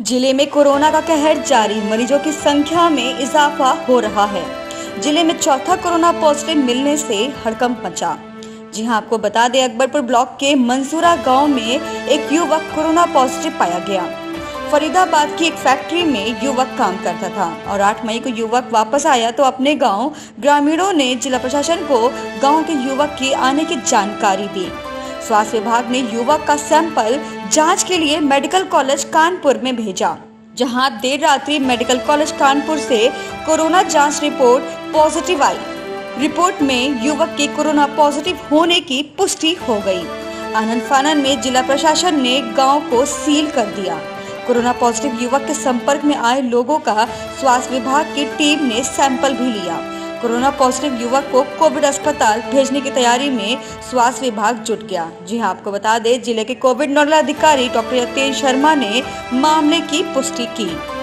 ज़िले में कोरोना का कहर जारी, मरीजों की संख्या में इजाफा हो रहा है। ज़िले में चौथा कोरोना पॉजिटिव मिलने से हड़कंप मचा। जी हाँ, आपको बता दें, अकबरपुर ब्लॉक के मंसूरा गाँव में एक युवक कोरोना पॉजिटिव पाया गया। फरीदाबाद की एक फैक्ट्री में युवक काम करता था और 8 मई को युवक वापस आया तो अपने गाँव ग्रामीणों ने जिला प्रशासन को गाँव के युवक के आने की जानकारी दी। स्वास्थ्य विभाग ने युवक का सैंपल जाँच के लिए मेडिकल कॉलेज कानपुर में भेजा। जहाँ देर रात्रि मेडिकल कॉलेज कानपुर से कोरोना जाँच रिपोर्ट पॉजिटिव आई। रिपोर्ट में युवक के कोरोना पॉजिटिव होने की पुष्टि हो गई। आनंद फानन में जिला प्रशासन ने गाँव को सील कर दिया। कोरोना पॉजिटिव युवक के संपर्क में आए लोगों का स्वास्थ्य विभाग की टीम ने सैंपल भी लिया। कोरोना पॉजिटिव युवक को कोविड अस्पताल भेजने की तैयारी में स्वास्थ्य विभाग जुट गया। जी हाँ आपको बता दें, ज़िले के कोविड नोडल अधिकारी डॉक्टर यतेश शर्मा ने मामले की पुष्टि की।